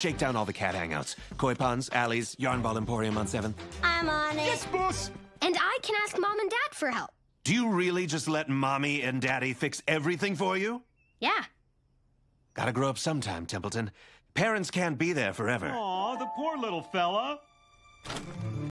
Shake down all the cat hangouts. Koi Ponds, Alley's, Yarnball Emporium on 7th. I'm on it. Yes, boss! And I can ask mom and dad for help. Do you really just let mommy and daddy fix everything for you? Yeah. Gotta grow up sometime, Templeton. Parents can't be there forever. Aw, the poor little fella.